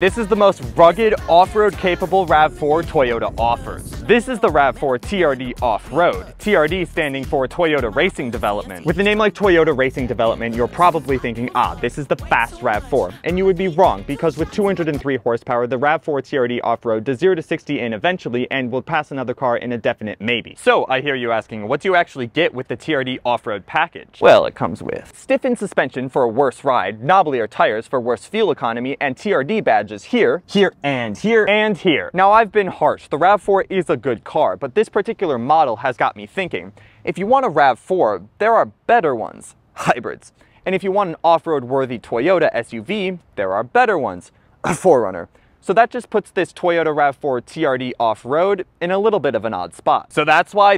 This is the most rugged, off-road capable RAV4 Toyota offers. This is the RAV4 TRD Off-Road, TRD standing for Toyota Racing Development. With a name like Toyota Racing Development, you're probably thinking, ah, this is the fast RAV4. And you would be wrong, because with 203 horsepower, the RAV4 TRD Off-Road does 0 to 60 in eventually and will pass another car in a definite maybe. So I hear you asking, what do you actually get with the TRD Off-Road package? Well, it comes with stiffened suspension for a worse ride, knobblier tires for worse fuel economy, and TRD badges here, here, and here, and here. Now I've been harsh, the RAV4 is a good car, but this particular model has got me thinking. If you want a RAV4, there are better ones, hybrids. And if you want an off-road worthy Toyota SUV, there are better ones, a 4Runner. So that just puts this Toyota RAV4 TRD off-road in a little bit of an odd spot. So that's why